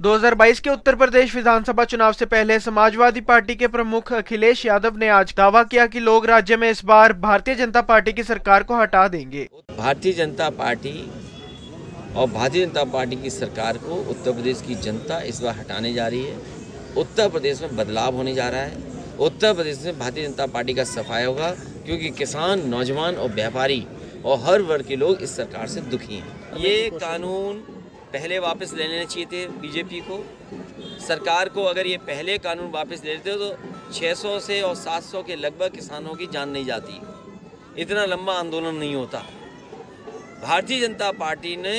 2022 के उत्तर प्रदेश विधानसभा चुनाव से पहले समाजवादी पार्टी के प्रमुख अखिलेश यादव ने आज दावा किया कि लोग राज्य में इस बार भारतीय जनता पार्टी की सरकार को हटा देंगे। भारतीय जनता पार्टी और भारतीय जनता पार्टी की सरकार को उत्तर प्रदेश की जनता इस बार हटाने जा रही है। उत्तर प्रदेश में बदलाव होने जा रहा है। उत्तर प्रदेश में भारतीय जनता पार्टी का सफाया होगा क्योंकि किसान नौजवान और व्यापारी और हर वर्ग के लोग इस सरकार से दुखी हैं। ये कानून पहले वापस ले लेने चाहिए थे बीजेपी को। सरकार को अगर ये पहले कानून वापस ले लेते तो 600 से और 700 के लगभग किसानों की जान नहीं जाती। इतना लंबा आंदोलन नहीं होता। भारतीय जनता पार्टी ने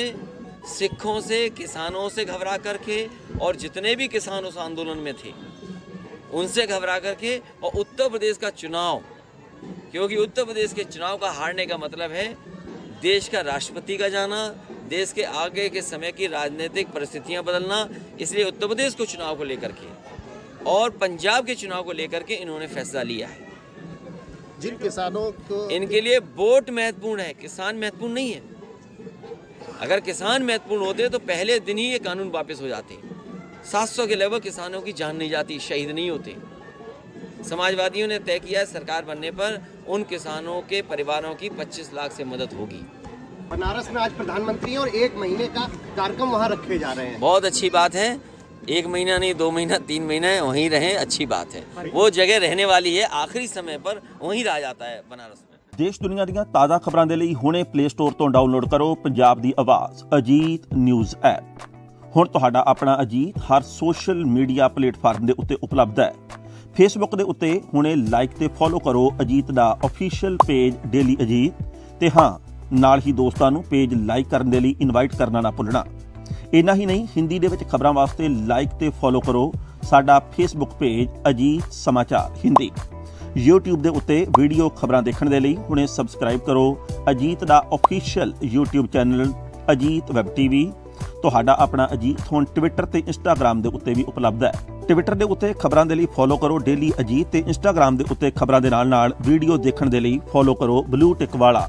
सिखों से, किसानों से घबरा करके और जितने भी किसान उस आंदोलन में थे, उनसे घबरा करके और उत्तर प्रदेश का चुनाव, क्योंकि उत्तर प्रदेश के चुनाव का हारने का मतलब है देश का राष्ट्रपति का जाना देश के आगे के समय की राजनीतिक परिस्थितियाँ बदलना इसलिए उत्तर प्रदेश को चुनाव को लेकर के और पंजाब के चुनाव को लेकर के इन्होंने फैसला लिया है। जिन किसानों को इनके लिए वोट महत्वपूर्ण है किसान महत्वपूर्ण नहीं है। अगर किसान महत्वपूर्ण होते तो पहले दिन ही ये कानून वापस हो जाते। 700 के लगभग किसानों की जान नहीं जाती शहीद नहीं होते। समाजवादियों ने तय किया है सरकार बनने पर उन किसानों के परिवारों की 25 लाख से मदद होगी। बनारस में आज प्रधानमंत्री और एक महीने का कार्यक्रम वहाँ रखे जा रहे हैं बहुत अच्छी बात है एक महीना नहीं दो महीना तीन महीना वहीं रहें अच्छी बात है वो जगह रहने वाली है आखिरी समय पर वहीं रह जाता है बनारस में ਦੇਸ਼ ਦੁਨੀਆ ਦੀਆਂ ਤਾਜ਼ਾ ਖਬਰਾਂ ਦੇ ਲਈ ਹੁਣੇ ਪਲੇ ਸਟੋਰ ਤੋਂ ਡਾਊਨਲੋਡ ਕਰੋ ਪੰਜਾਬ ਦੀ ਆਵਾਜ਼ ਅਜੀਤ ਨਿਊਜ਼ ਐਪ ਹੁਣ ਤੁਹਾਡਾ ਆਪਣਾ ਅਜੀਤ ਹਰ ਸੋਸ਼ਲ ਮੀਡੀਆ ਪਲੇਟਫਾਰਮ ਦੇ ਉੱਤੇ ਉਪਲਬਧ ਹੈ ਫੇਸਬੁੱਕ ਦੇ ਉੱਤੇ ਹੁਣੇ ਲਾਈਕ ਤੇ ਫੋਲੋ ਕਰੋ ਅਜੀਤ ਦਾ ਅਫੀਸ਼ੀਅਲ ਪੇਜ ਡੇਲੀ ਅਜੀਤ ਤੇ ਹਾਂ ਨਾਲ ਹੀ ਦੋਸਤਾਂ ਨੂੰ ਪੇਜ ਲਾਈਕ ਕਰਨ ਦੇ ਲਈ ਇਨਵਾਈਟ ਕਰਨਾ ਨਾ ਭੁੱਲਣਾ। ਇੰਨਾ ਹੀ ਨਹੀਂ, ਹਿੰਦੀ ਦੇ ਵਿੱਚ ਖਬਰਾਂ ਵਾਸਤੇ ਲਾਈਕ ਤੇ ਫੋਲੋ ਕਰੋ। ਸਾਡਾ ਫੇਸਬੁੱਕ ਪੇਜ ਅਜੀਤ ਸਮਾਚਾਰ, ਹਿੰਦੀ। YouTube ਦੇ ਉੱਤੇ ਵੀਡੀਓ ਖਬਰਾਂ ਦੇਖਣ ਦੇ ਲਈ ਹੁਣੇ ਸਬਸਕ੍ਰਾਈਬ ਕਰੋ। ਅਜੀਤ ਦਾ official YouTube channel Ajit web TV ਤੁਹਾਡਾ ਆਪਣਾ ਅਜੀਤ ਹੁਣ ਟਵਿੱਟਰ ਤੇ ਇੰਸਟਾਗ੍ਰam ਦੇ ਉੱਤੇ ਵੀ ਉਪਲਬਧ ਹੈ। ਟਵਿੱਟਰ ਦੇ ਉੱਤੇ ਖਬਰਾਂ ਦੇ ਲਈ ਫੋਲੋ ਕਰੋ ਡੇਲੀ ਅਜੀਤ ਤੇ ਇੰਸਟਾਗ੍ਰam ਦੇ ਉੱਤੇ ਖਬਰਾਂ ਦੇ ਨਾਲ ਨਾਲ ਵੀਡੀਓ ਦੇਖਣ ਦੇ ਲਈ ਫੋਲੋ ਕਰੋ ਬਲੂ ਟਿਕ ਵਾਲਾ।